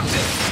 Locked it!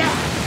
Yeah.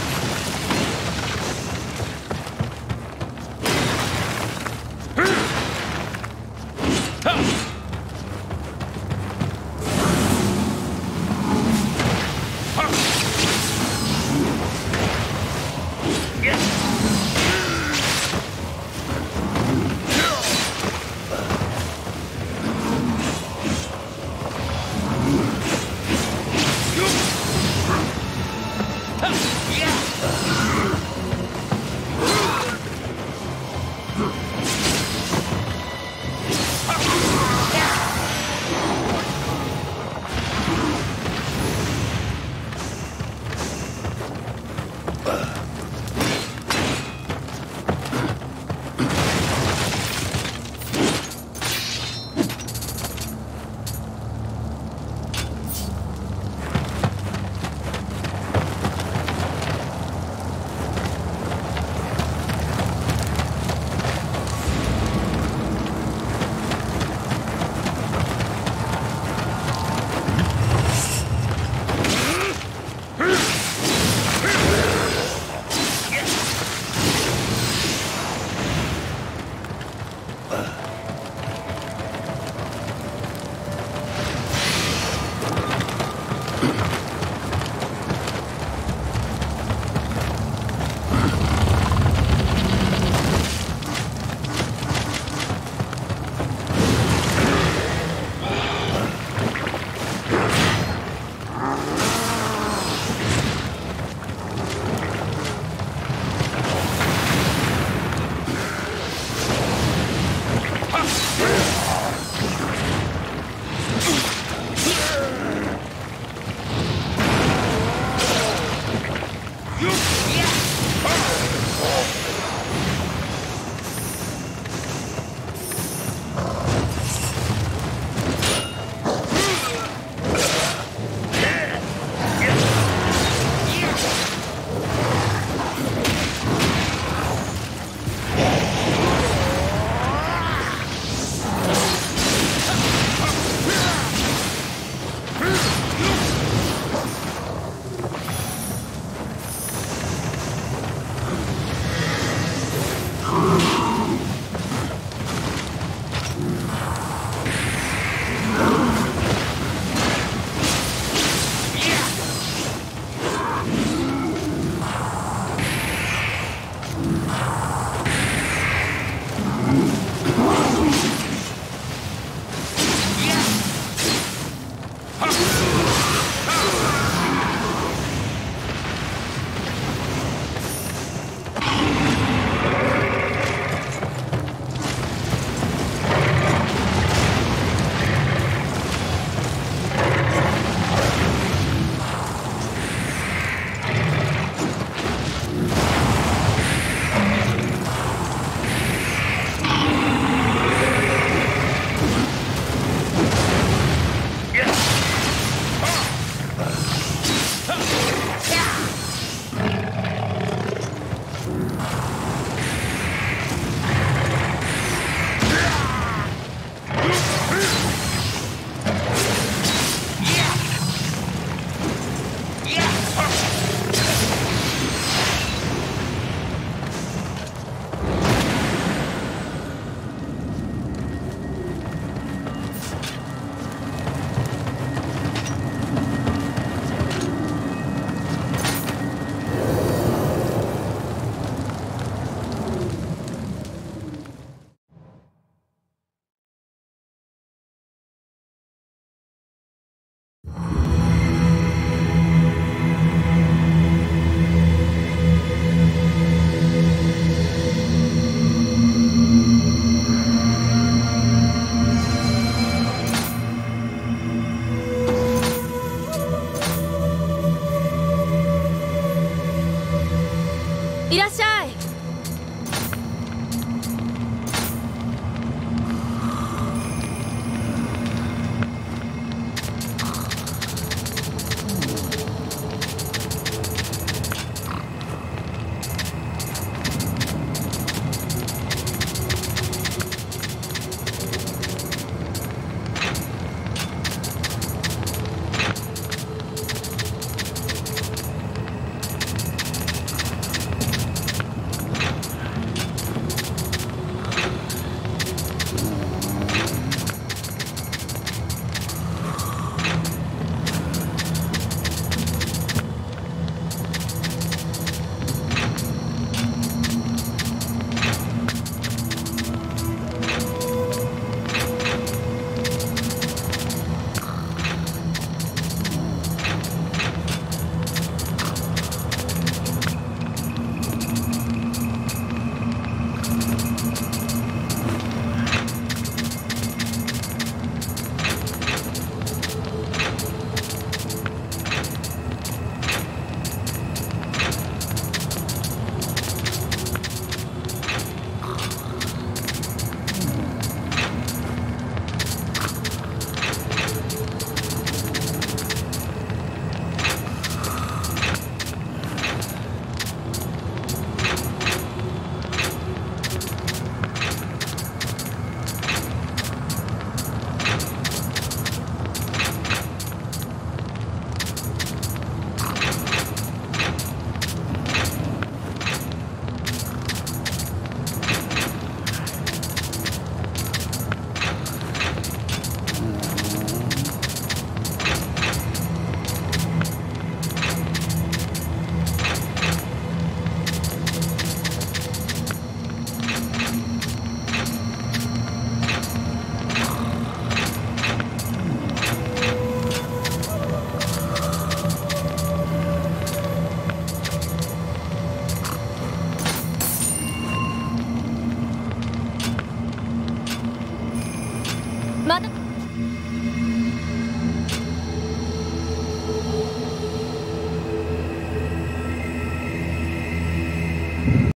いらっしゃい。